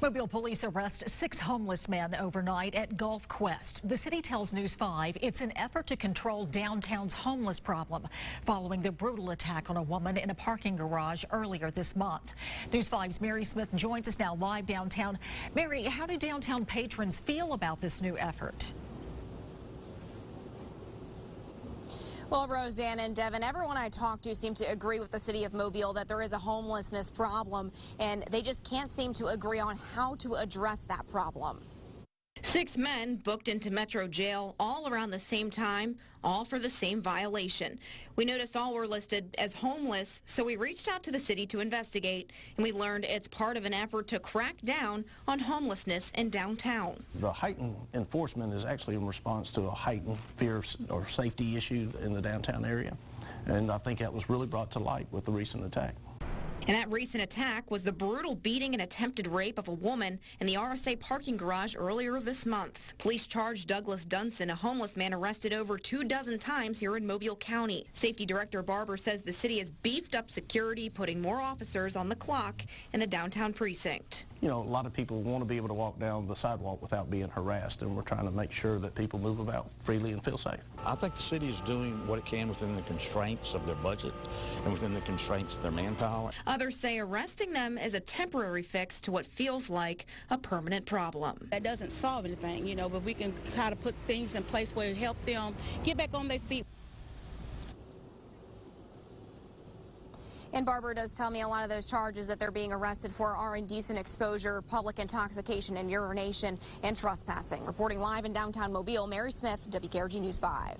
Mobile police arrest six homeless men overnight at Gulf Quest. The city tells News 5 it's an effort to control downtown's homeless problem following the brutal attack on a woman in a parking garage earlier this month. News 5's Mary Smith joins us now live downtown. Mary, how do downtown patrons feel about this new effort? Well, Roseanne and Devin, everyone I talked to seemed to agree with the city of Mobile that there is a homelessness problem, and they just can't seem to agree on how to address that problem. Six men booked into Metro Jail all around the same time, all for the same violation. We noticed all were listed as homeless, so we reached out to the city to investigate, and we learned it's part of an effort to crack down on homelessness in downtown. The heightened enforcement is actually in response to a heightened fear or safety issue in the downtown area, and I think that was really brought to light with the recent attack. And that recent attack was the brutal beating and attempted rape of a woman in the RSA parking garage earlier this month. Police charged Douglas Dunson, a homeless man arrested over two dozen times here in Mobile County. Safety Director Barber says the city has beefed up security, putting more officers on the clock in the downtown precinct. You know, a lot of people want to be able to walk down the sidewalk without being harassed, and we're trying to make sure that people move about freely and feel safe. I think the city is doing what it can within the constraints of their budget and within the constraints of their manpower. Others say arresting them is a temporary fix to what feels like a permanent problem. That doesn't solve anything, you know, but we can try to put things in place where it help them get back on their feet. And Barber does tell me a lot of those charges that they're being arrested for are indecent exposure, public intoxication and urination, and trespassing. Reporting live in downtown Mobile, Mary Smith, WKRG News 5.